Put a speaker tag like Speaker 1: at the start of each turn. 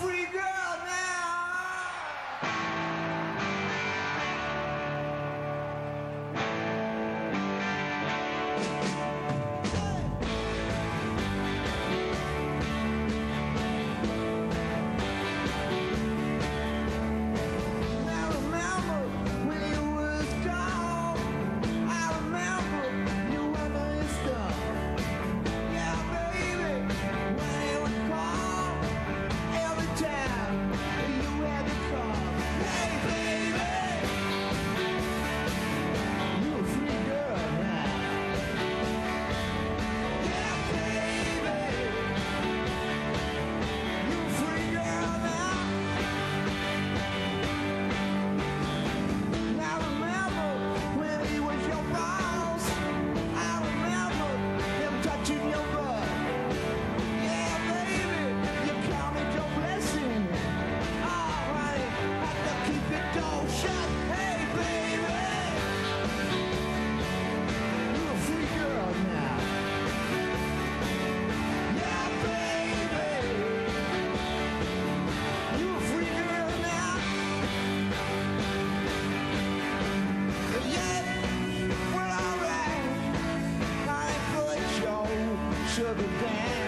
Speaker 1: free girl. sugar down.